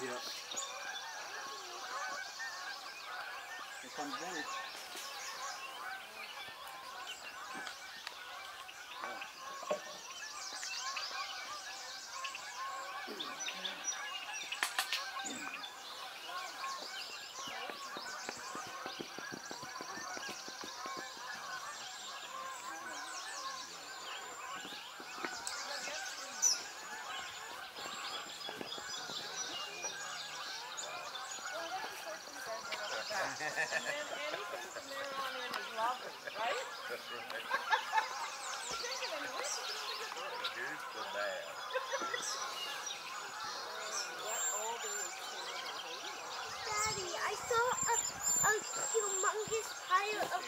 Yeah. Here comes Benny. Yeah. Anything from there on in is lovely, right? That's right. Thinking, I mean, where's he gonna get that? Here's the dad. What all these Daddy, I saw a, a humongous pile of